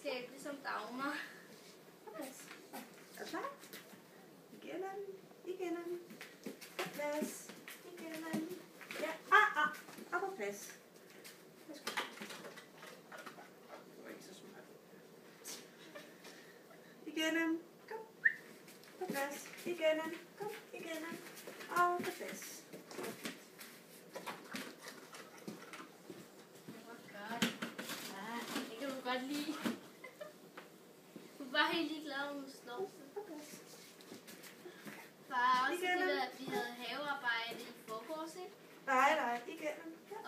skæg, ligesom Dagmar. På plads. Er du klar? Igen. Igen er den. plads. Igen anden. Ja, ah, ah. Og på plads. Værsgo. Det var ikke så smart. Igen. Kom. På plads. Igen. Kom. Igen anden. Og på plads. Det var godt. Ja, det kan du godt lide. Er bare helt ligeglad, om du slår sig. Far, også det der, vi havde havearbejde i forgårs, ikke? Nej, nej. Igen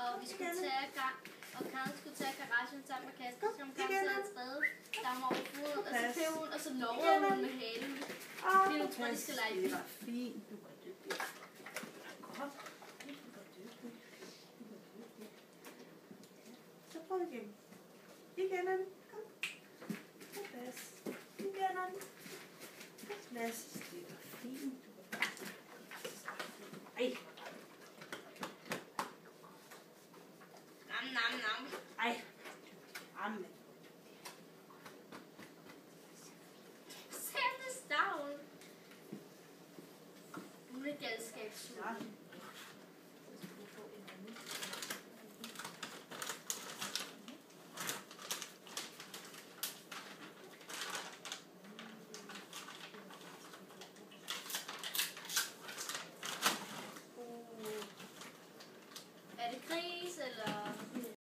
Og vi skulle tage gang, og Karen skulle tage garagen sammen med Kasper, Kom, som igen, Karen Anna. tager træde. Der var over fod, og så køb hun, og så lover Igen, hun med halen. Er på jo, tror, de skal lege Det var fint. Du var var var dygtig. Så prøv igen. Igen, Anne. Kom. På plads. Igen, Anne. På plads. Det var fint. Du var Ej, Nam, nam, nam. ej. Amen. Set this down. Nu er galskab Så. slut.